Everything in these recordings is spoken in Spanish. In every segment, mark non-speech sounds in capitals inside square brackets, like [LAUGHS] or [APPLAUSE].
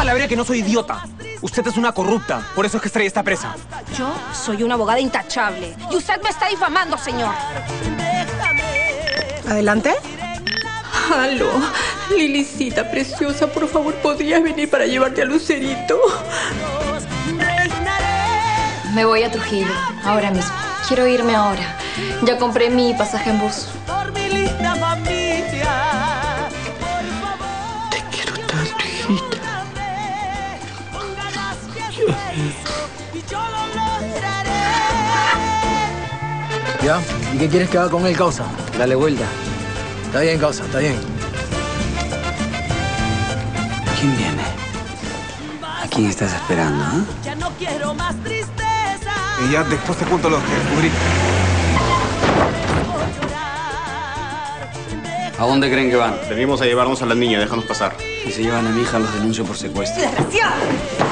palabre que no soy idiota. Usted es una corrupta, por eso es que Estrella está presa. Yo soy una abogada intachable. Y usted me está difamando, señor. ¿Adelante? Aló, Lilicita preciosa, por favor, ¿podrías venir para llevarte a Lucerito? Me voy a Trujillo, ahora mismo. Quiero irme ahora. Ya compré mi pasaje en bus. ¿Ya? ¿Y qué quieres que haga con él, causa? Dale vuelta. Está bien, causa, está bien. ¿Quién viene? ¿A quién estás esperando, ah? Y ya después te cuento lo que descubrí. ¿A dónde creen que van? Venimos a llevarnos a la niña, déjanos pasar. Si se llevan a mi hija, los denuncio por secuestro. ¡Desgraciado!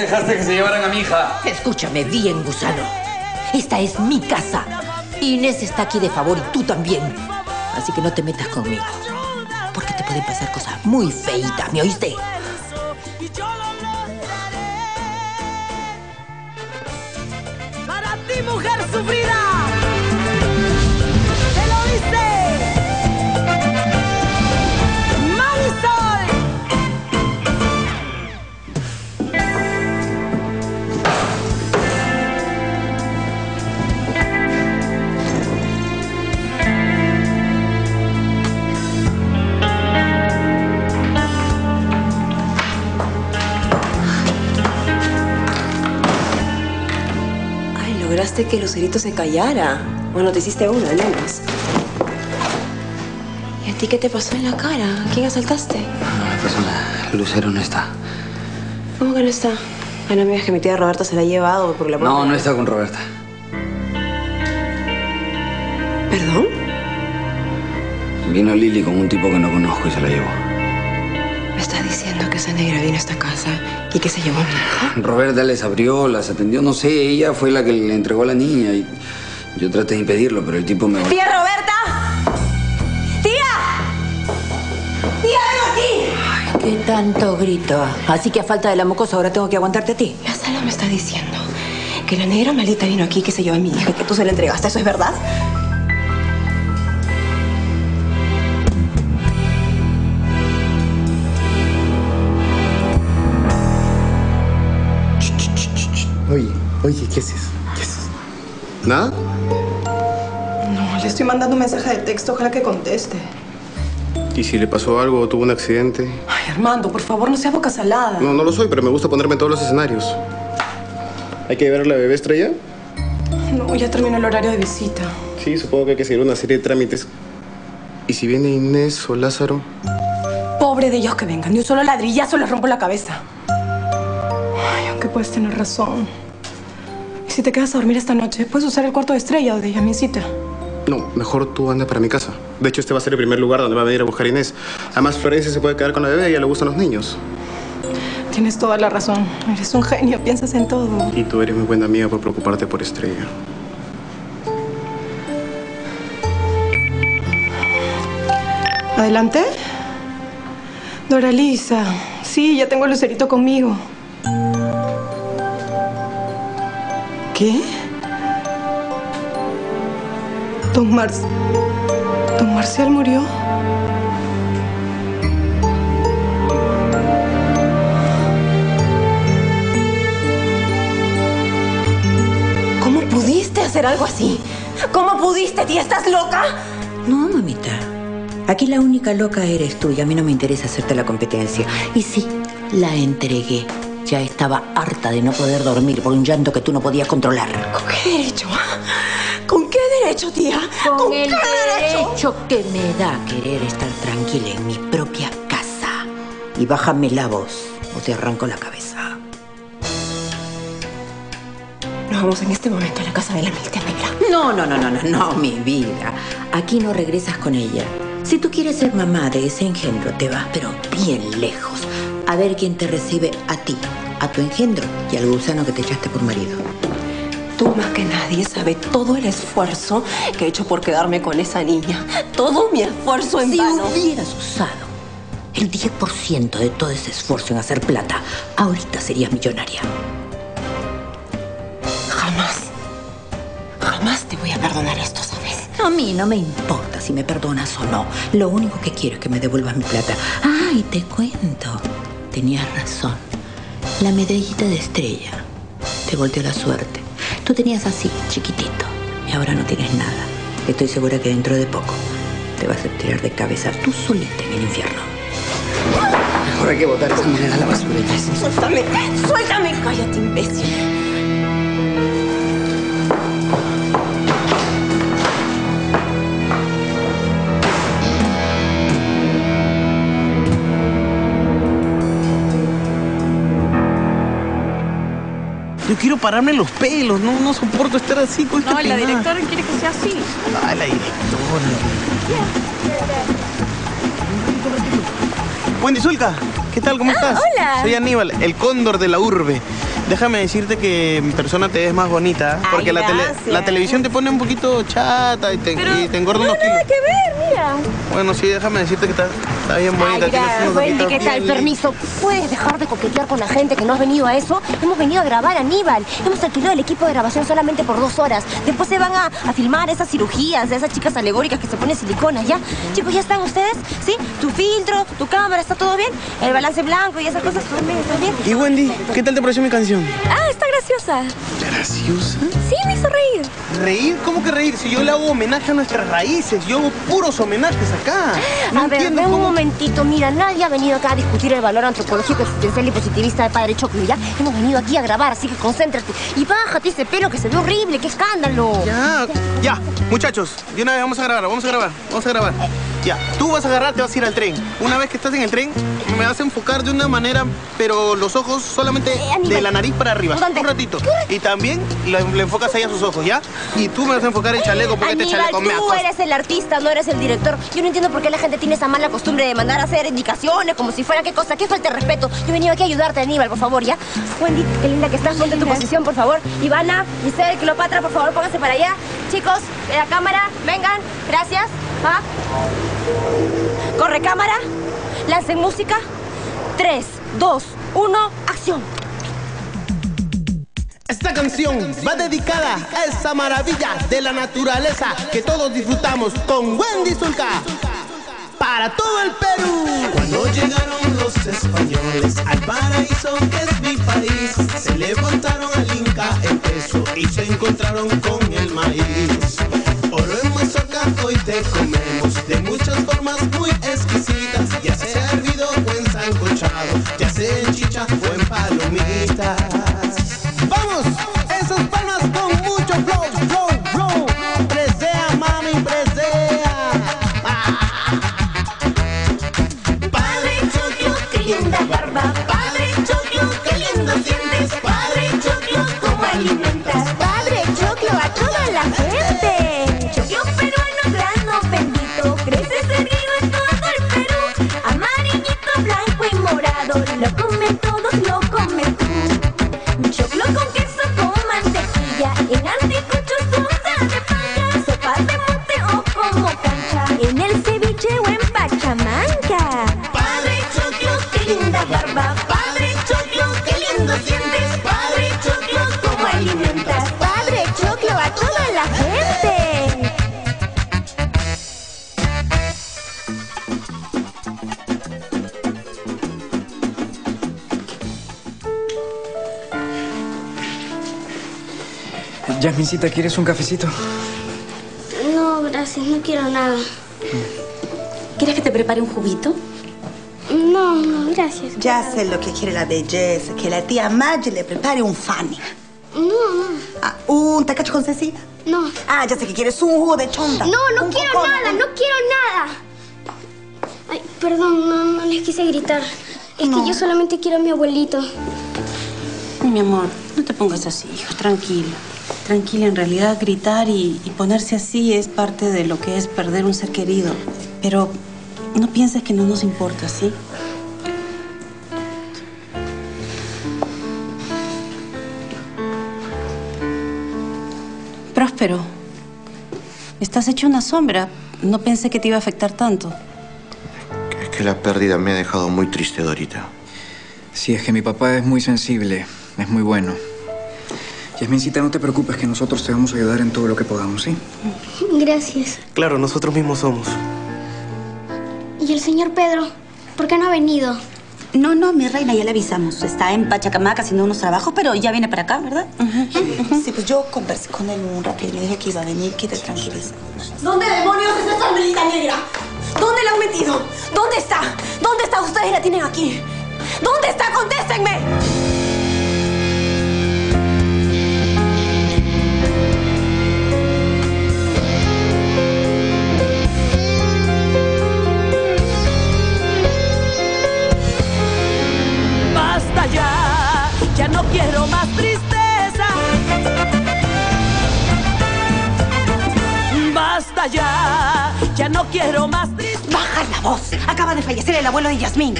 Qué dejaste que se llevaran a mi hija? Escúchame bien, gusano. Esta es mi casa. Inés está aquí de favor y tú también. Así que no te metas conmigo. Porque te pueden pasar cosas muy feitas, ¿me oíste? Para ti, mujer sufrida. Lograste que Lucerito se callara. Bueno, te hiciste uno, al menos. ¿Y a ti qué te pasó en la cara? ¿A quién asaltaste? No, persona, Lucero no está. ¿Cómo que no está? Ay, no me digas que mi tía Roberta se la ha llevado por la No, no está con Roberta. ¿Perdón? Vino Lili con un tipo que no conozco y se la llevó. Me estás diciendo que esa negra vino a esta casa y que se llevó a mi hija. Roberta les abrió, las atendió, no sé, ella fue la que le entregó a la niña y yo traté de impedirlo, pero el tipo me... ¡Tía Roberta! ¡Tía! ¡Tía, ven aquí! ¿Qué tanto grito? Así que a falta de la mocosa ahora tengo que aguantarte a ti. La sala me está diciendo que la negra maldita vino aquí, que se llevó a mi hija y que tú se la entregaste. ¿Eso es verdad? Oye, ¿qué haces? ¿Qué haces? ¿Nada? No, le estoy mandando un mensaje de texto, ojalá que conteste. ¿Y si le pasó algo o tuvo un accidente? Ay, Armando, por favor, no seas boca salada. No, no lo soy, pero me gusta ponerme en todos los escenarios. ¿Hay que ver a la bebé estrella? No, ya terminó el horario de visita. Sí, supongo que hay que seguir una serie de trámites. ¿Y si viene Inés o Lázaro? Pobre de ellos que vengan. De un solo ladrillazo les rompo la cabeza. Ay, aunque puedes tener razón. Y si te quedas a dormir esta noche, puedes usar el cuarto de estrella o de Yamisita. No, mejor tú anda para mi casa. De hecho, este va a ser el primer lugar donde va a venir a buscar Inés. Además, Florencia se puede quedar con la bebé, a ella le gustan los niños. Tienes toda la razón. Eres un genio, piensas en todo. Y tú eres muy buena amiga por preocuparte por Estrella. ¿Adelante? Doralisa. Sí, ya tengo a Lucerito conmigo. ¿Qué? Don Mar... ¿Don Marcial murió? ¿Cómo pudiste hacer algo así? ¿Cómo pudiste, tía? ¿Estás loca? No, mamita. Aquí la única loca eres tú y a mí no me interesa hacerte la competencia. Y sí, la entregué. Ya estaba harta de no poder dormir por un llanto que tú no podías controlar. ¿Con qué derecho? ¿Con qué derecho, tía? Con el qué derecho? derecho que me da querer estar tranquila en mi propia casa. Y bájame la voz o te arranco la cabeza. Nos vamos en este momento a la casa de la Miltia Negra. No, no, no, no, no, no, mi vida. Aquí no regresas con ella. Si tú quieres ser mamá de ese engendro, te vas, pero bien lejos. A ver quién te recibe a ti, a tu engendro y al gusano que te echaste por marido. Tú más que nadie sabes todo el esfuerzo que he hecho por quedarme con esa niña. Todo mi esfuerzo en Si vano. hubieras usado el 10% de todo ese esfuerzo en hacer plata, ahorita serías millonaria. Jamás. Jamás te voy a perdonar esto, ¿sabes? A mí no me importa si me perdonas o no. Lo único que quiero es que me devuelvas mi plata. Ah, y te cuento. Tenías razón. La medallita de estrella te volteó la suerte. Tú tenías así, chiquitito, y ahora no tienes nada. Estoy segura que dentro de poco te vas a tirar de cabeza tú solita en el infierno. Ahora hay que botar esa manera a la basura. Suéltame, suéltame. Cállate, imbécil. Yo quiero pararme los pelos, no, no soporto estar así con esta No, la peinada. directora quiere que sea así. Ah, la directora. Wendy Zulka, ¿qué tal? ¿Cómo estás? hola. Soy Aníbal, el cóndor de la urbe. Déjame decirte que en persona te ves más bonita, Ay, porque la, tele- gracias. la televisión te pone un poquito chata y te, y te engorda unos kilos. Nada que ver, mira. Bueno, sí, déjame decirte que está, está bien bonita. Ay, gracias, Wendy, ¿qué tal? Permiso. ¿Puedes dejar de coquetear con la gente que no has venido a eso? Hemos venido a grabar a Aníbal. Hemos alquilado el equipo de grabación solamente por dos horas. Después se van a, a filmar esas cirugías de esas chicas alegóricas que se ponen siliconas, ¿ya? Chicos, ¿ya están ustedes? ¿Sí? ¿Tu filtro, tu cámara, está todo bien? ¿El balance blanco y esas cosas? ¿Todo bien? ¿Está bien? Y Wendy, ¿qué tal te pareció mi canción? Ah, graciosa. ¿Graciosa? Sí, me hizo reír. ¿Reír? ¿Cómo que reír? Si yo le hago homenaje a nuestras raíces, yo hago puros homenajes acá. No a ver, un momentito. Mira, nadie ha venido acá a discutir el valor antropológico, existencial y positivista de Padre Choclo, ¿ya? Hemos venido aquí a grabar, así que concéntrate. Y bájate ese pelo que se ve horrible, qué escándalo. Ya, ya, muchachos, de una vez vamos a grabar, vamos a grabar, vamos a grabar. Ya, tú vas a agarrar, te vas a ir al tren. Una vez que estás en el tren, me vas a enfocar de una manera, pero los ojos solamente de la nariz para arriba. Un ratito. Y también le, le enfocas ahí a sus ojos, ¿ya? Y tú me vas a enfocar el chaleco porque este Aníbal, chaleco me tú eres el artista, no eres el director. Yo no entiendo por qué la gente tiene esa mala costumbre de mandar a hacer indicaciones como si fuera qué cosa, qué falta de respeto. Yo he venido aquí a ayudarte, Aníbal, por favor, ¿ya? Wendy, qué linda que estás, ponte en tu posición, por favor. Ivana, Giselle, Cleopatra, por favor, pónganse para allá. Chicos, de la cámara, vengan, gracias. ¿Ah? Corre cámara, lancen música. 3, 2, 1, acción. Esta canción va dedicada a esa maravilla de la naturaleza que todos disfrutamos con Wendy Zulka. Para todo el Perú. Cuando llegaron los españoles al paraíso que es mi país, se levantaron al Inca el peso y se encontraron con el maíz. Hoy te comemos de muchas formas muy exquisitas, ya sea hervido o ensancochado, ya sea chicha o en. ¿Quieres un cafecito? No, gracias, no quiero nada. ¿Quieres que te prepare un juguito? No, no, gracias. Ya sé lo que quiere la belleza, que la tía Maggie le prepare un fanny. No, no. Ah, ¿Un tacacho con cecina? No. Ah, ya sé que quieres un jugo de chonta. No, no quiero cocón, nada, un- no quiero nada. Ay, perdón, no, no les quise gritar. Es que yo solamente quiero a mi abuelito. Mi amor, no te pongas así, hijo, tranquila. Tranquila, en realidad gritar y, y ponerse así es parte de lo que es perder un ser querido. Pero no pienses que no nos importa, ¿sí? estás hecho una sombra. No pensé que te iba a afectar tanto. Es que la pérdida me ha dejado muy triste, Dorita. Sí, es que mi papá es muy sensible, es muy bueno. Yasmincita, no te preocupes que nosotros te vamos a ayudar en todo lo que podamos, ¿sí? Gracias. Claro, nosotros mismos somos. ¿Y el señor Pedro? ¿Por qué no ha venido? No, no, mi reina, ya le avisamos. Está en Pachacamac haciendo unos trabajos, pero ya viene para acá, ¿verdad? Sí, pues yo conversé con él un rato y le dije que iba a venir, que te tranquiliza. ¿Dónde demonios está esa Carmelita negra? ¿Dónde la han metido? ¿Dónde está? ¿Dónde está? Ustedes la tienen aquí. ¿Dónde está? ¡Contéstenme! Quiero más. ¡Baja la voz! Acaba de fallecer el abuelo de Yasmín.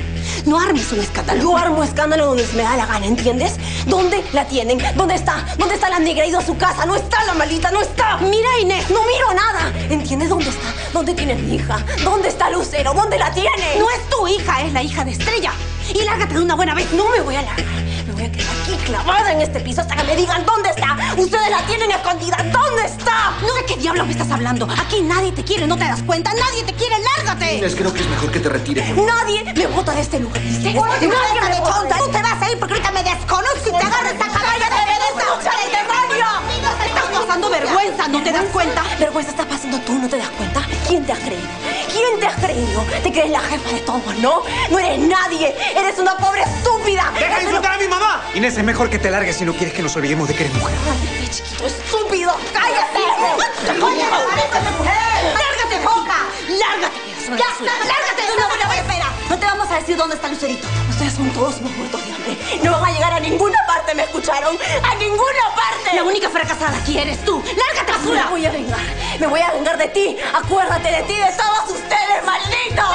No armes un escándalo. Yo armo escándalo donde se me da la gana, ¿entiendes? ¿Dónde la tienen? ¿Dónde está? ¿Dónde está la negra? Ha ido a su casa. No está la malita, no está. Mira, Inés, no miro nada. ¿Entiendes dónde está? ¿Dónde tiene mi hija? ¿Dónde está Lucero? ¿Dónde la tiene? No es tu hija, es la hija de Estrella. Y lárgate de una buena vez. No me voy a largar. Me voy a quedar aquí clavada en este piso hasta que me digan dónde está. Ustedes la tienen escondida. ¿Dónde está? No sé qué diablo me estás hablando. Aquí nadie te quiere, ¿no te das cuenta? Nadie te quiere. ¡Lárgate! Inés, creo que es mejor que te retires. Nadie me bota de este lugar, ¿viste? Nadie me de chonta. Tú te vas a ir porque ahorita me desconozco y te agarro esta caballa vergüenza, ¿no te das cuenta? Vergüenza estás pasando tú, ¿no te das cuenta? ¿Quién te has creído? ¿Quién te has creído? ¿Te crees la jefa de todos, no? No eres nadie. Eres una pobre estúpida. ¡Deja de insultar a mi mamá! Inés, es mejor que te largues si no quieres que nos olvidemos de que eres mujer. Cállate, chiquito estúpido. ¡Cállate! ¡Lárgate, boca! ¡Lárgate! ¡Ya está! ¡Lárgate buena vez! Espera, no te vamos a decir dónde está Lucerito. Ustedes son todos unos muertos de hambre. No van a llegar a ninguna parte, ¿me escucharon? ¡A ninguna parte! La única fracasada aquí eres tú. ¡Lárgate, basura! Me voy a vengar. Me voy a vengar de ti. Acuérdate de ti, de todos ustedes, malditos.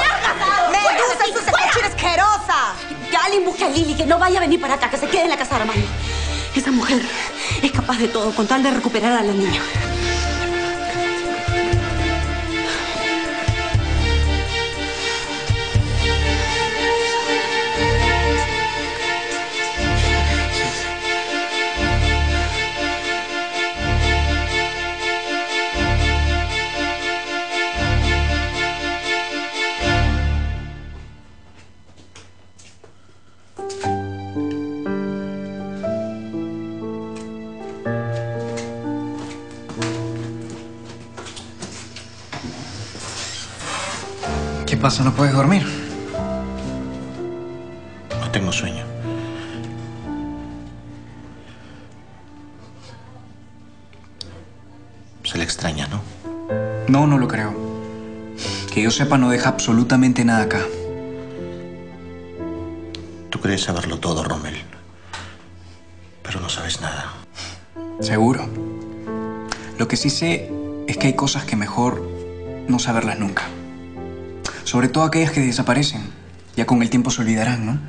Medusa, es esa cochina asquerosa. Que alguien busque a Lili, que no vaya a venir para acá, que se quede en la casa de Armando. Esa mujer es capaz de todo con tal de recuperar a la niña. Pasa? ¿No puedes dormir? No tengo sueño. Se le extraña, ¿no? No, no lo creo. Que yo sepa, no deja absolutamente nada acá. Tú crees saberlo todo, Rommel. Pero no sabes nada. Seguro. Lo que sí sé es que hay cosas que mejor no saberlas nunca. Sobre todo aquellas que desaparecen. Ya con el tiempo se olvidarán, ¿no?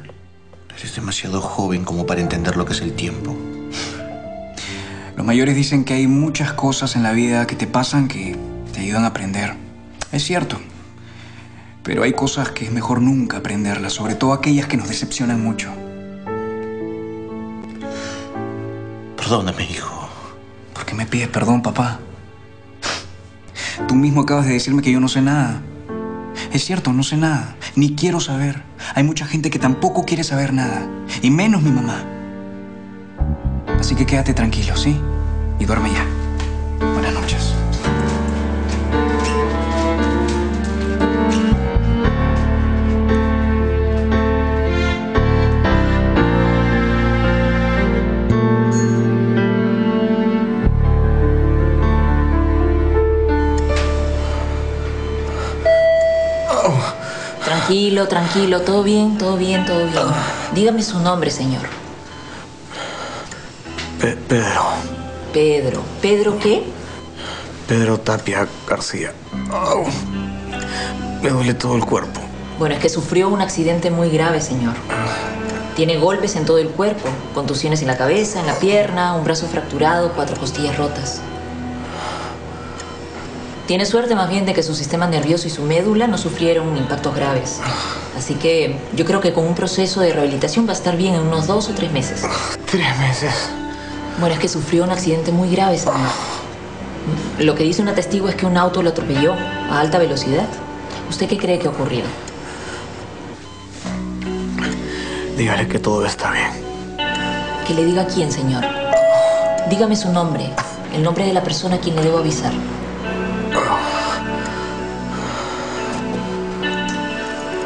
Eres demasiado joven como para entender lo que es el tiempo. Los mayores dicen que hay muchas cosas en la vida que te pasan que te ayudan a aprender. Es cierto. Pero hay cosas que es mejor nunca aprenderlas, sobre todo aquellas que nos decepcionan mucho. Perdóname, hijo. ¿Por qué me pides perdón, papá? Tú mismo acabas de decirme que yo no sé nada. Es cierto, no sé nada, ni quiero saber. Hay mucha gente que tampoco quiere saber nada, y menos mi mamá. Así que quédate tranquilo, ¿sí? Y duerme ya. Tranquilo, tranquilo, todo bien, todo bien, todo bien. Dígame su nombre, señor. Pe- Pedro. Pedro. ¿Pedro qué? Pedro Tapia García. Me duele todo el cuerpo. Bueno, es que sufrió un accidente muy grave, señor. Tiene golpes en todo el cuerpo, contusiones en la cabeza, en la pierna, un brazo fracturado, cuatro costillas rotas. Tiene suerte más bien de que su sistema nervioso y su médula no sufrieron impactos graves. Así que yo creo que con un proceso de rehabilitación va a estar bien en unos dos o tres meses. Tres meses. Bueno, es que sufrió un accidente muy grave, señor. Lo que dice una testigo es que un auto lo atropelló a alta velocidad. ¿Usted qué cree que ha ocurrido? Dígale que todo está bien. Que le diga quién, señor. Dígame su nombre, el nombre de la persona a quien le debo avisar.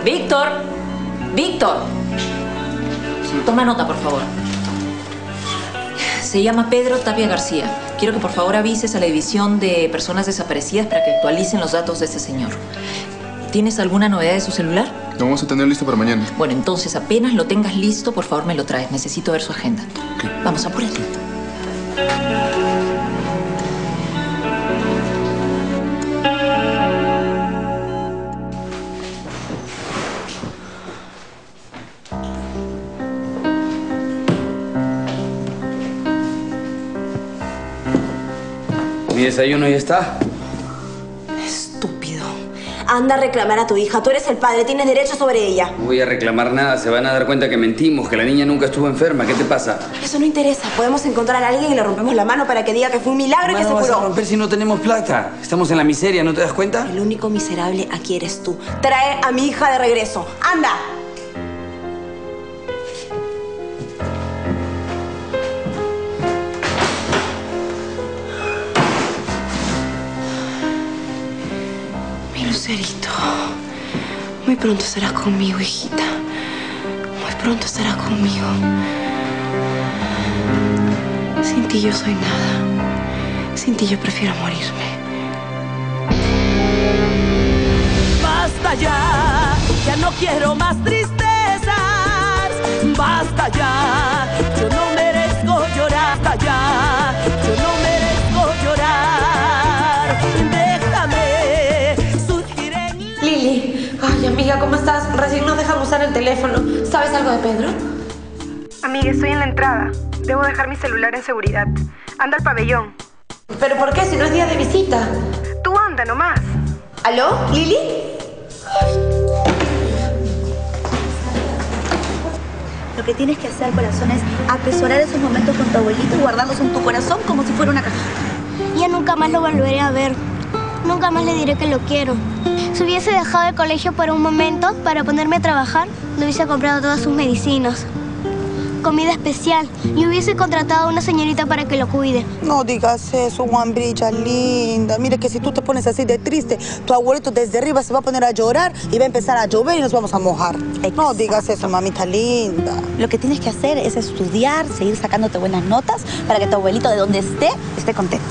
Víctor, Víctor. Toma nota, por favor. Se llama Pedro Tapia García. Quiero que por favor avises a la división de personas desaparecidas para que actualicen los datos de este señor. ¿Tienes alguna novedad de su celular? Lo vamos a tener listo para mañana. Bueno, entonces apenas lo tengas listo, por favor me lo traes. Necesito ver su agenda. Vamos, apúrate. Mi desayuno ya está. Estúpido. Anda a reclamar a tu hija. Tú eres el padre, tienes derecho sobre ella. No voy a reclamar nada, se van a dar cuenta que mentimos, que la niña nunca estuvo enferma. ¿Qué te pasa? Eso no interesa. Podemos encontrar a alguien y le rompemos la mano para que diga que fue un milagro y que ¿Cómo se vas a curó. romper si no tenemos plata? Estamos en la miseria, ¿no te das cuenta? El único miserable aquí eres tú. Trae a mi hija de regreso. ¡Anda! Muy pronto estarás conmigo, hijita. Muy pronto estarás conmigo. Sin ti yo soy nada. Sin ti yo prefiero morirme. Basta ya, ya no quiero más tristezas. Basta ya, estás? Recién nos dejan usar el teléfono. ¿Sabes algo de Pedro? Amiga, estoy en la entrada. Debo dejar mi celular en seguridad. Anda al pabellón. ¿Pero por qué? Si no es día de visita. Tú anda nomás. ¿Aló, Lili? Lo que tienes que hacer, corazón, es atesorar esos momentos con tu abuelito y guardarlos en tu corazón como si fuera una cajita. Ya nunca más lo volveré a ver. Nunca más le diré que lo quiero. Si hubiese dejado el colegio por un momento para ponerme a trabajar, le hubiese comprado todas sus medicinas. Comida especial y hubiese contratado a una señorita para que lo cuide. No digas eso, Juanbrilla, linda. Mire que si tú te pones así de triste, tu abuelito desde arriba se va a poner a llorar y va a empezar a llover y nos vamos a mojar. No digas eso, mamita linda. Lo que tienes que hacer es estudiar, seguir sacándote buenas notas para que tu abuelito, de donde esté, esté contento.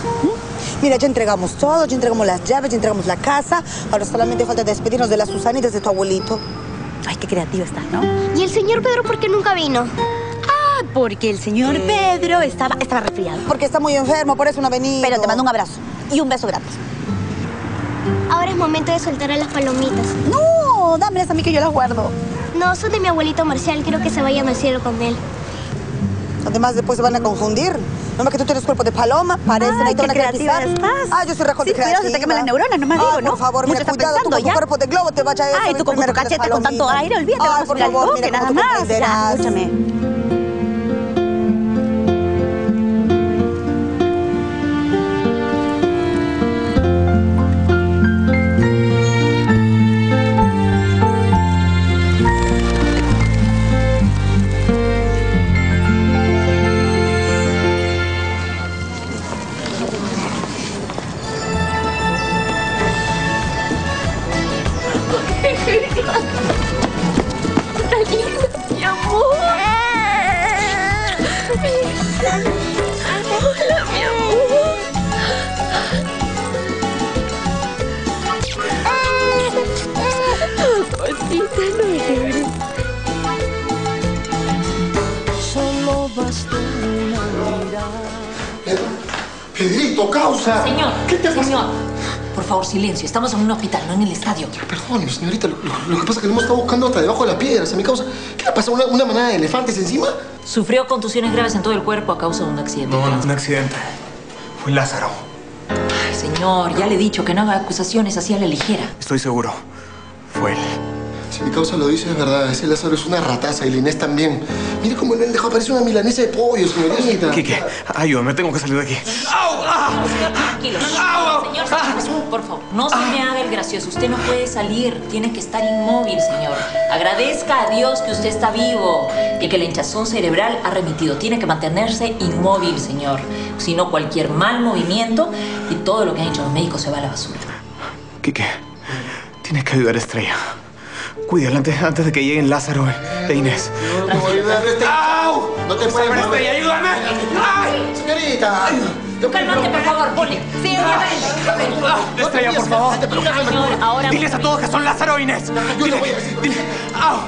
Mira, ya entregamos todo, ya entregamos las llaves, ya entregamos la casa. Ahora solamente falta despedirnos de las Susanitas de tu abuelito. Ay, qué creativo estás, ¿no? ¿Y el señor Pedro por qué nunca vino? Ah, porque el señor Pedro estaba, estaba resfriado. Porque está muy enfermo, por eso no ha venido. Pero te mando un abrazo y un beso gratis. Ahora es momento de soltar a las palomitas. No, dámelas a mí que yo las guardo. No, son de mi abuelito Marcial. Quiero que se vayan al cielo con él. Además, después se van a confundir. No más que tú tienes cuerpo de paloma, parecen Ay, qué a creativa estás. Ah, yo soy rejón Sí, de cuidado, se te queman las neuronas, nomás Ay, digo, ¿no? por favor, mira, cuidado, tú con tu cuerpo de globo te vaya eso. Ay, tú con tu que cachete con tanto aire, olvídate, Ay, vamos por a ir al mira nada más. Ya, escúchame. Causa. Señor, ¿Qué te pasa? señor. Por favor, silencio. Estamos en un hospital, no en el estadio. Perdón, señorita, lo, lo- lo que pasa es que lo hemos estado buscando hasta debajo de la piedra. ¿Se me causa? ¿Qué le pasa? ¿Una, una manada de elefantes encima? Sufrió contusiones graves en todo el cuerpo a causa de un accidente. No, no es un accidente. Fue Lázaro. señor, ya le he dicho que no haga acusaciones así a la ligera. Estoy seguro. Fue él. Si mi causa lo dice, es verdad. Ese Lázaro es una rataza y la Inés también. Mire cómo le han dejado parecer una milanesa de pollo, señorita. Quique, ayúdame, tengo que salir de aquí. ¡Au! ¡Ah! Tranquilo. Señor, señor, por favor, no se me haga el gracioso. Usted no puede salir. Tiene que estar inmóvil, señor. Agradezca a Dios que usted está vivo y que la hinchazón cerebral ha remitido. Tiene que mantenerse inmóvil, señor. Si no, cualquier mal movimiento y todo lo que han hecho los médicos se va a la basura. Quique, tienes que ayudar a Estrella. Cuídala antes, antes de que lleguen Lázaro e Inés. ¡Au! No te puedes mover. Ayúdame. ¡Ay! Señorita. Cálmate, por favor, Poli. Sí, Estrella, por favor. Ahora... Diles a todos que son Lázaro e Inés. Dile, dile. ¡Au!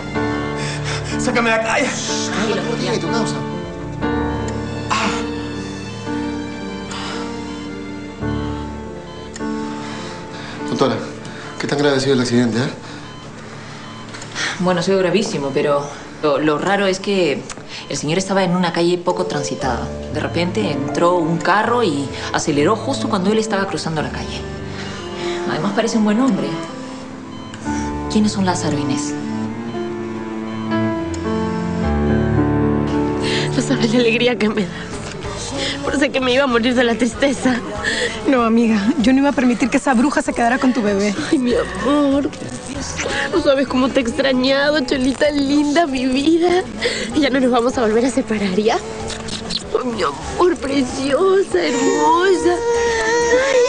Sácame de acá. Tu causa. Doctora, ¿qué tan grave ha sido el accidente, eh? Bueno, ha sido gravísimo, pero lo, lo raro es que el señor estaba en una calle poco transitada. De repente entró un carro y aceleró justo cuando él estaba cruzando la calle. Además parece un buen hombre. ¿Quiénes son Lázaro Inés? No sabes la alegría que me das. Pensé que me iba a morir de la tristeza. No, amiga, yo no iba a permitir que esa bruja se quedara con tu bebé. Ay, mi amor. No sabes cómo te he extrañado, Cholita linda, mi vida. Ya no nos vamos a volver a separar, ¿ya? Ay, mi amor, preciosa, hermosa. Ay.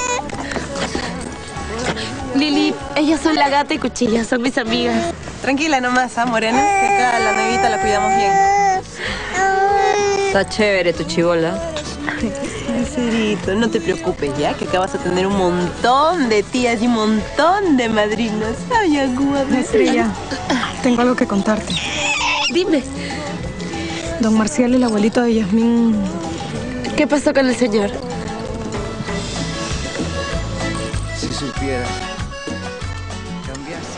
Lili, ellas son la gata y cuchilla, son mis amigas. Tranquila nomás, ¿ah, Morena? Que acá la nuevita la cuidamos bien. Está chévere tu chivola. No te preocupes ya, que acá vas a tener un montón de tías y un montón de madrinas. Ay, agua. Estrella, tengo algo que contarte. Dime. Don Marcial, el abuelito de Yasmín. ¿Qué pasó con el señor? Si supiera.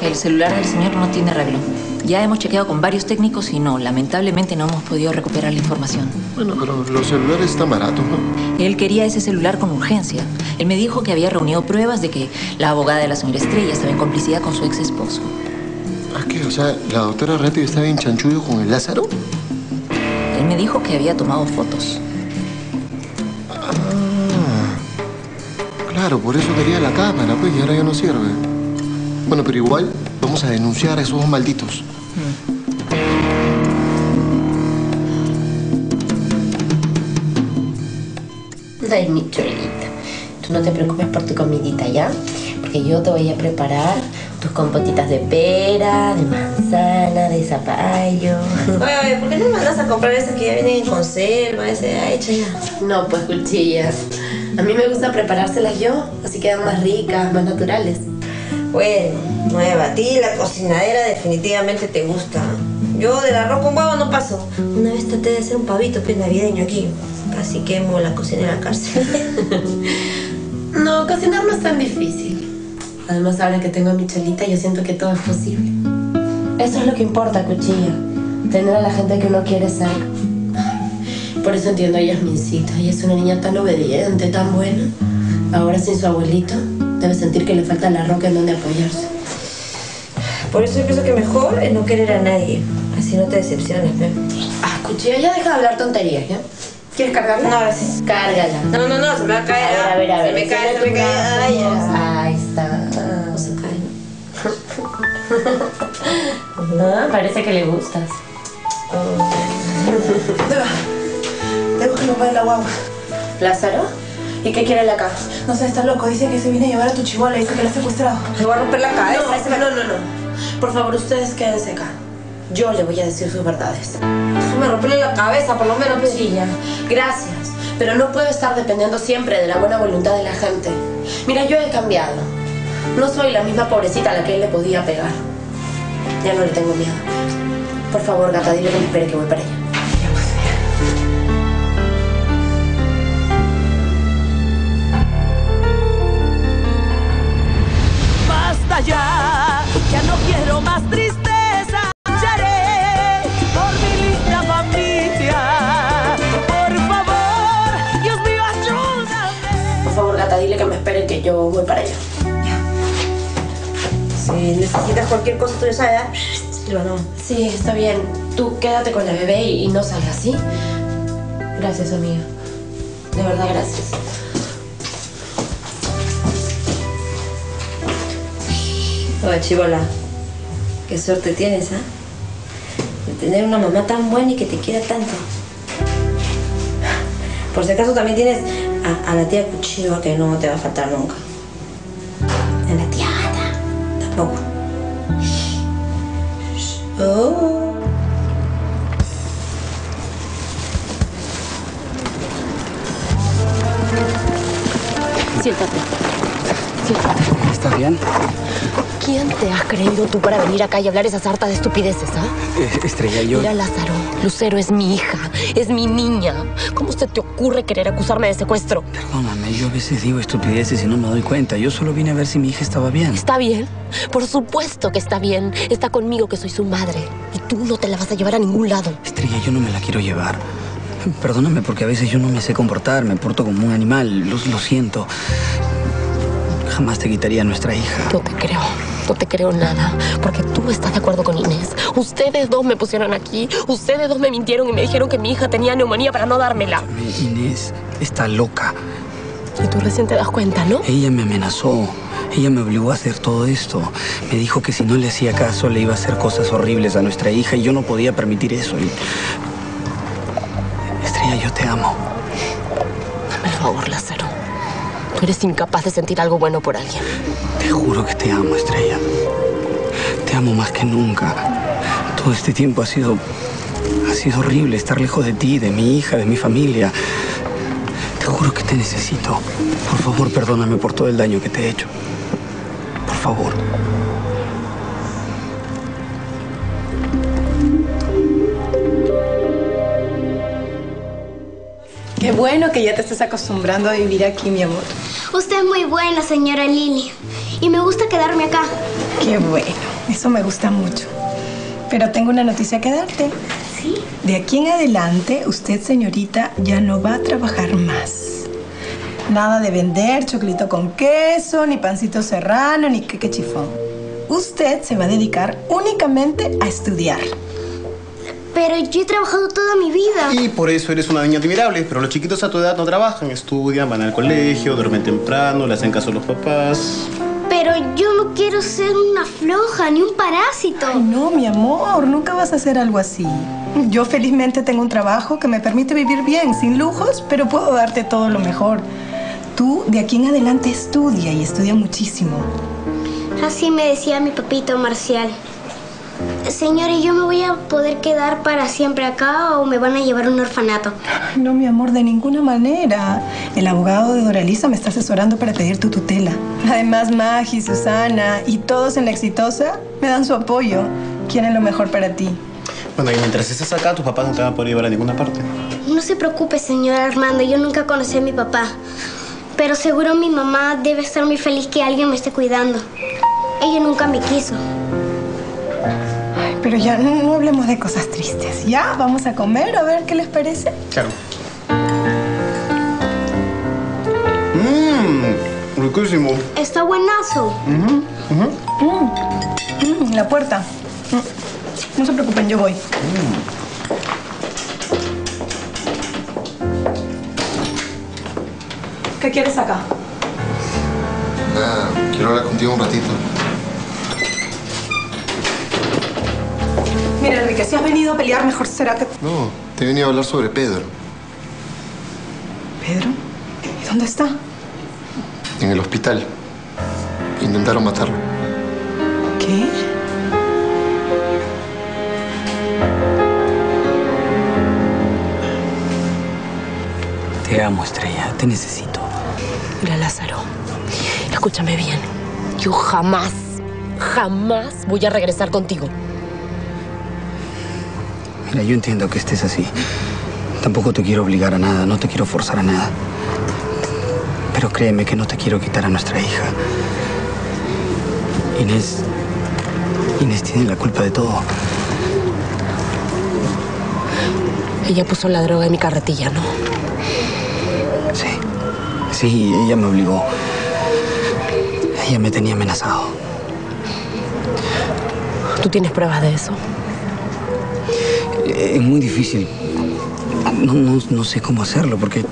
El celular del señor no tiene arreglo. Ya hemos chequeado con varios técnicos y no, lamentablemente no hemos podido recuperar la información. Bueno, pero los celulares están baratos, ¿no? Él quería ese celular con urgencia. Él me dijo que había reunido pruebas de que la abogada de la señora Estrella estaba en complicidad con su ex esposo. ¿Ah, qué? O sea, la doctora Ratti estaba en chanchullo con el Lázaro. Él me dijo que había tomado fotos. Ah, claro, por eso quería la cámara, pues, y ahora ya no sirve. Bueno, pero igual vamos a denunciar a esos dos malditos. Ay, mi cholita. Tú no te preocupes por tu comidita, ¿ya? Porque yo te voy a preparar tus compotitas de pera, de manzana, de zapallo. [LAUGHS] Oye, oye, ¿por qué no me mandas a comprar esas que ya vienen en conserva, esa ya hecha ya? No, pues cuchillas. A mí me gusta preparárselas yo, así quedan más ricas, más naturales. Bueno, nueva, a ti la cocinadera definitivamente te gusta. Yo del arroz con huevo no paso. Una vez traté de hacer un pavito pues, navideño aquí. Casi quemo la cocina en la cárcel. [LAUGHS] No, cocinar no es tan difícil. Además, ahora que tengo a mi cholita, yo siento que todo es posible. Eso es lo que importa, cuchilla. Tener a la gente que uno quiere ser. Por eso entiendo a Yasmincita. Ella es una niña tan obediente, tan buena. Ahora sin su abuelito, debe sentir que le falta la roca en donde apoyarse. Por eso yo pienso que mejor es no querer a nadie. Así no te decepciones, ¿eh? Ah, cuchilla, ya deja de hablar tonterías, ¿ya? ¿Quieres cargarla? No, gracias. Cárgala. No, no, no, se me va a caer. A ver, a ver, a ver. Se me cae, se me cae. Ay, ya. Ahí está. [LAUGHS] No se cae. Ah, parece que le gustas. [LAUGHS] Tengo que comprar la guagua. ¿Lázaro? ¿Y qué quiere la acá? No sé, está loco. Dice que se viene a llevar a tu chivola. Dice que la ha secuestrado. Le voy a romper la cabeza. No, no, no, no. Por favor, ustedes quédense acá. Yo le voy a decir sus verdades. Me romperle la cabeza, por lo menos. Cuchilla, gracias. Pero no puedo estar dependiendo siempre de la buena voluntad de la gente. Mira, yo he cambiado. No soy la misma pobrecita a la que él le podía pegar. Ya no le tengo miedo. Por favor, gata, dile que me espere que voy para allá. Si necesitas cualquier cosa, tú ya sabes. Lo no. Sí, está bien. Tú quédate con la bebé y, y no salgas, ¿sí? Gracias, amiga. De verdad, gracias. Oye, chivola, qué suerte tienes, ¿ah? De tener una mamá tan buena y que te quiera tanto. Por si acaso también tienes a, a la tía Cuchillo que no te va a faltar nunca. A la tía Ana, creído tú para venir acá y hablar esas hartas de estupideces, ah? Eh, Estrella, yo... Mira, Lázaro, Lucero es mi hija, es mi niña. ¿Cómo se te ocurre querer acusarme de secuestro? Perdóname, yo a veces digo estupideces y no me doy cuenta. Yo solo vine a ver si mi hija estaba bien. ¿Está bien? Por supuesto que está bien. Está conmigo que soy su madre. Y tú no te la vas a llevar a ningún lado. Estrella, yo no me la quiero llevar. Perdóname porque a veces yo no me sé comportar, me porto como un animal, lo, lo siento. Jamás te quitaría a nuestra hija. No te creo. No te creo nada, porque tú estás de acuerdo con Inés. Ustedes dos me pusieron aquí, ustedes dos me mintieron y me dijeron que mi hija tenía neumonía para no dármela. Inés está loca. Y tú recién te das cuenta, ¿no? Ella me amenazó. Ella me obligó a hacer todo esto. Me dijo que si no le hacía caso le iba a hacer cosas horribles a nuestra hija y yo no podía permitir eso. Y... Estrella, yo te amo. Por favor, Lázaro. Tú eres incapaz de sentir algo bueno por alguien. Te juro que te amo, Estrella. Te amo más que nunca. Todo este tiempo ha sido. ha sido horrible estar lejos de ti, de mi hija, de mi familia. Te juro que te necesito. Por favor, perdóname por todo el daño que te he hecho. Por favor. Bueno que ya te estés acostumbrando a vivir aquí, mi amor. Usted es muy buena, señora Lily. Y me gusta quedarme acá. Qué bueno, eso me gusta mucho. Pero tengo una noticia que darte. ¿Sí? De aquí en adelante, usted, señorita, ya no va a trabajar más. Nada de vender chocolito con queso, ni pancito serrano, ni queque chifón. Usted se va a dedicar únicamente a estudiar. Pero yo he trabajado toda mi vida. Y por eso eres una niña admirable. Pero los chiquitos a tu edad no trabajan, estudian, van al colegio, duermen temprano, le hacen caso a los papás. Pero yo no quiero ser una floja ni un parásito. Ay, no, mi amor, nunca vas a hacer algo así. Yo felizmente tengo un trabajo que me permite vivir bien, sin lujos, pero puedo darte todo lo mejor. Tú de aquí en adelante estudia y estudia muchísimo. Así me decía mi papito Marcial. Señora, ¿y yo me voy a poder quedar para siempre acá o me van a llevar a un orfanato? No, mi amor, de ninguna manera. El abogado de Doralisa me está asesorando para pedir tu tutela. Además, Magi, Susana y todos en la exitosa me dan su apoyo. Quieren lo mejor para ti. Bueno, y mientras estés acá, tus papás no te van a poder llevar a ninguna parte. No se preocupe, señor Armando, yo nunca conocí a mi papá. Pero seguro mi mamá debe estar muy feliz que alguien me esté cuidando. Ella nunca me quiso. Pero ya no, no hablemos de cosas tristes. Ya, vamos a comer a ver qué les parece. Claro. Mmm, riquísimo. Está buenazo. Mm, mm, la puerta. Mm. No se preocupen, yo voy. ¿Qué quieres acá? Nada, quiero hablar contigo un ratito. Mira, Enrique, si has venido a pelear, mejor será que... No, te he venido a hablar sobre Pedro. ¿Pedro? ¿Y dónde está? En el hospital. Intentaron matarlo. ¿Qué? Te amo, Estrella. Te necesito. Mira, Lázaro, escúchame bien. Yo jamás, jamás voy a regresar contigo. Mira, yo entiendo que estés así. Tampoco te quiero obligar a nada, no te quiero forzar a nada. Pero créeme que no te quiero quitar a nuestra hija. Inés. Inés tiene la culpa de todo. Ella puso la droga en mi carretilla, ¿no? Sí. Sí, ella me obligó. Ella me tenía amenazado. ¿Tú tienes pruebas de eso? Es muy difícil. No, no- no sé cómo hacerlo porque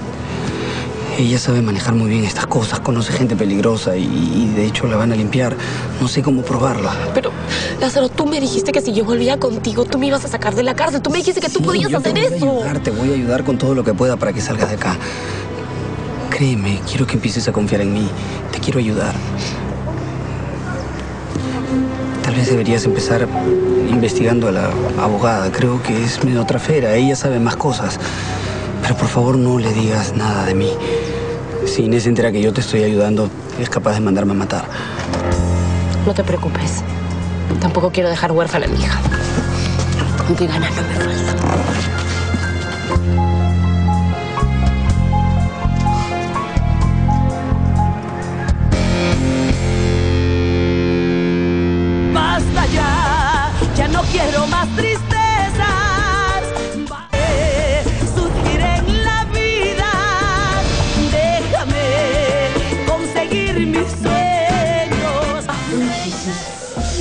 ella sabe manejar muy bien estas cosas, conoce gente peligrosa y, y de hecho la van a limpiar. No sé cómo probarla. Pero, Lázaro, tú me dijiste que si yo volvía contigo, tú me ibas a sacar de la cárcel. Tú me dijiste que tú podías yo te hacer voy a eso. ayudar, te voy a ayudar con todo lo que pueda para que salgas de acá. Créeme, quiero que empieces a confiar en mí. Te quiero ayudar. Tal vez deberías empezar investigando a la abogada. Creo que es medio trafera. Ella sabe más cosas. Pero por favor no le digas nada de mí. Si Inés entera que yo te estoy ayudando, es capaz de mandarme a matar. No te preocupes. Tampoco quiero dejar huérfana a mi hija. Con que ganas no me falta.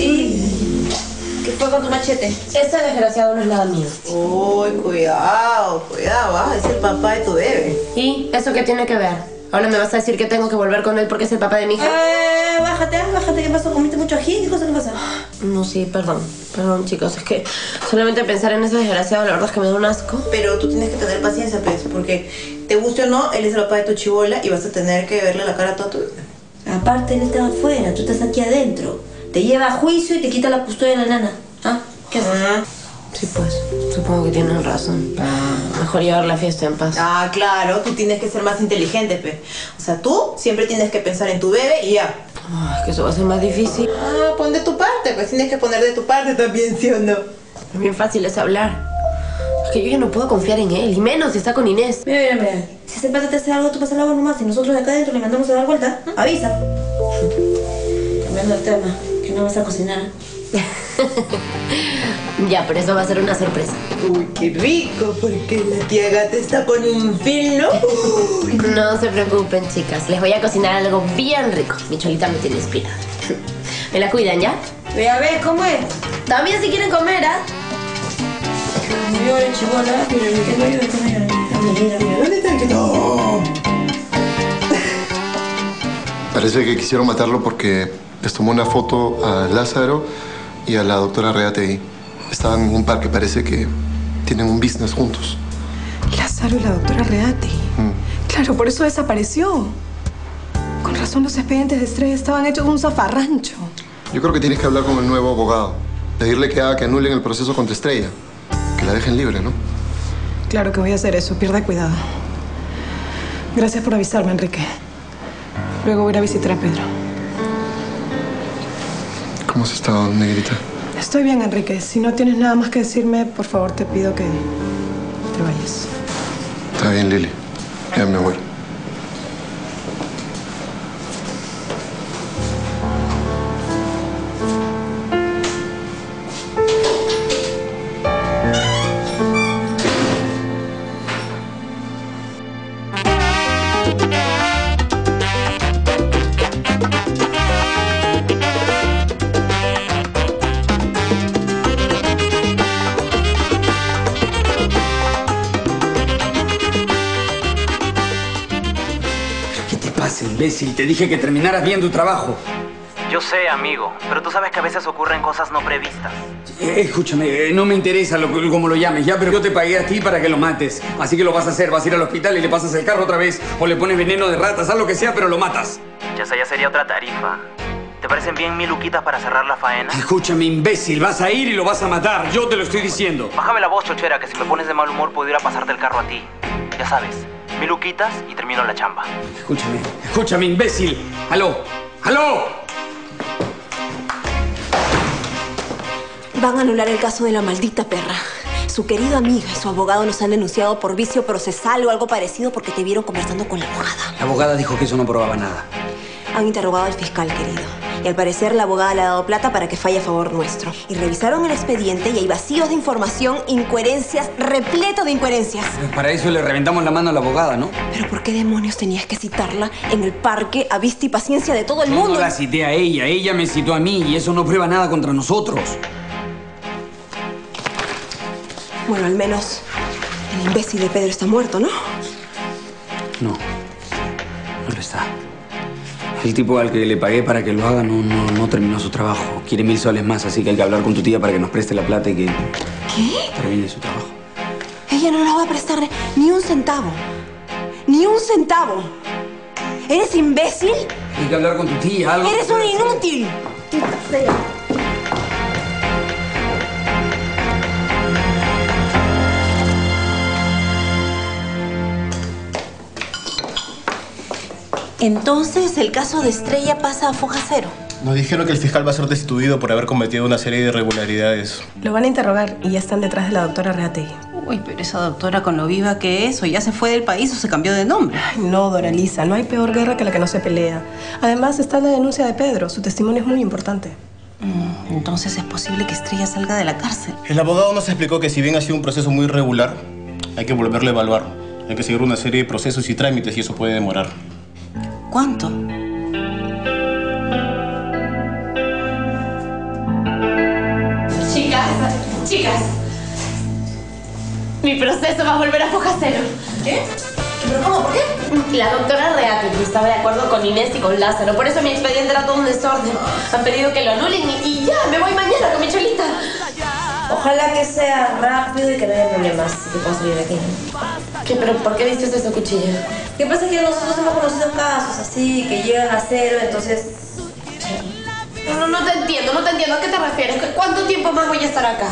¿Qué fue con tu machete? Ese desgraciado no es nada mío. Uy, cuidado, cuidado, ah, es el papá de tu bebé. ¿Y eso qué tiene que ver? Ahora me vas a decir que tengo que volver con él porque es el papá de mi hija. Eh, bájate, bájate, ¿qué pasó? ¿Comiste mucho ají? ¿Qué cosa, qué pasa? No, sí, perdón. Perdón, chicos. Es que solamente pensar en ese desgraciado, la verdad es que me da un asco. Pero tú tienes que tener paciencia, pues, porque te guste o no, él es el papá de tu chibola y vas a tener que verle la cara a toda tu vida. Aparte, él está afuera, tú estás aquí adentro. Te lleva a juicio y te quita la custodia de la nana. ¿Ah? ¿Qué haces? Sí, pues. Supongo que tienen razón. Mejor llevar la fiesta en paz. Ah, claro, tú tienes que ser más inteligente, pe. O sea, tú siempre tienes que pensar en tu bebé y ya. Ah, es que eso va a ser más difícil. Ah, pon de tu parte, pues tienes que poner de tu parte también, ¿sí o no? Es bien fácil es hablar. Es que yo ya no puedo confiar en él, y menos si está con Inés. Mira, mira, mira. Si ese pata te hace algo, tú pasas el agua nomás y nosotros de acá adentro le mandamos a dar vuelta. ¿no? Avisa. [LAUGHS] Cambiando el tema, que no vas a cocinar. [LAUGHS] Ya, pero eso va a ser una sorpresa. Uy, qué rico, porque la tía gata está con un film, ¿no? No se preocupen, chicas. Les voy a cocinar algo bien rico. Mi cholita me tiene inspirada. ¿Me la cuidan ya? Ve a ver, ¿cómo es? También si quieren comer, ¿ah? Chibola. Mira. ¿Dónde está el que no? [LAUGHS] Parece que quisieron matarlo porque les tomó una foto a Lázaro y a la doctora Reategui. Estaban en un parque, parece que tienen un business juntos. Lázaro y la doctora Reati. Claro, por eso desapareció. Con razón los expedientes de Estrella estaban hechos un zafarrancho. Yo creo que tienes que hablar con el nuevo abogado. Pedirle que haga que anulen el proceso contra Estrella. Que la dejen libre, ¿no? Claro que voy a hacer eso, pierda cuidado. Gracias por avisarme, Enrique. Luego voy a ir a visitar a Pedro. ¿Cómo has estado, negrita? Estoy bien, Enrique. Si no tienes nada más que decirme, por favor te pido que te vayas. Está bien, Lili. Ya me voy. Imbécil? Te dije que terminaras bien tu trabajo. Yo sé, amigo, pero tú sabes que a veces ocurren cosas no previstas. Eh, escúchame, eh, no me interesa lo, como lo llames, ya, pero yo te pagué a ti para que lo mates. Así que lo vas a hacer, vas a ir al hospital y le pasas el carro otra vez, o le pones veneno de ratas, haz lo que sea, pero lo matas. Ya esa ya sería otra tarifa. ¿Te parecen bien mil luquitas para cerrar la faena? Escúchame, imbécil, vas a ir y lo vas a matar, yo te lo estoy diciendo. Bájame la voz, chochera, que si me pones de mal humor pudiera pasarte el carro a ti. Ya sabes, mil luquitas y termino la chamba. Escúchame, escúchame, imbécil. ¡Aló! ¡Aló! Van a anular el caso de la maldita perra. Su querida amiga y su abogado nos han denunciado por vicio procesal o algo parecido porque te vieron conversando con la abogada. La abogada dijo que eso no probaba nada. Han interrogado al fiscal, querido. Y al parecer la abogada le ha dado plata para que falle a favor nuestro. Y revisaron el expediente y hay vacíos de información, incoherencias, repleto de incoherencias. Para eso le reventamos la mano a la abogada, ¿no? Pero ¿por qué demonios tenías que citarla en el parque a vista y paciencia de todo el Yo mundo? no la cité a ella, ella me citó a mí y eso no prueba nada contra nosotros. Bueno, al menos el imbécil de Pedro está muerto, ¿no? No. El tipo al que le pagué para que lo haga no, no, no terminó su trabajo. Quiere mil soles más, así que hay que hablar con tu tía para que nos preste la plata y que ¿Qué? termine su trabajo. Ella no nos va a prestar ni un centavo. Ni un centavo. ¿Eres imbécil? Hay que hablar con tu tía, algo. ¡Eres un inútil! Entonces, el caso de Estrella pasa a foja cero. Nos dijeron que el fiscal va a ser destituido por haber cometido una serie de irregularidades. Lo van a interrogar y ya están detrás de la doctora Reategui. Uy, pero esa doctora con lo viva que es, o ya se fue del país o se cambió de nombre. Ay, no, Doralisa, no hay peor guerra que la que no se pelea. Además, está la denuncia de Pedro. Su testimonio es muy importante. Mm, entonces es posible que Estrella salga de la cárcel. El abogado nos explicó que si bien ha sido un proceso muy irregular, hay que volverlo a evaluar. Hay que seguir una serie de procesos y trámites y eso puede demorar. ¿Cuánto? Chicas, chicas. Mi proceso va a volver a foja cero. ¿Qué? ¿Pero cómo? ¿Por qué? La doctora Reate estaba de acuerdo con Inés y con Lázaro. Por eso mi expediente era todo un desorden. Han pedido que lo anulen y, y ya, me voy mañana con mi cholita. Ojalá que sea rápido y que no haya problemas y que puedas salir de aquí. ¿Qué? ¿Pero por qué dices eso, cuchilla? ¿Qué pasa? Que nosotros hemos conocido casos así, que llegan a cero, entonces... No, no, no te entiendo, no te entiendo. ¿A qué te refieres? ¿Cuánto tiempo más voy a estar acá?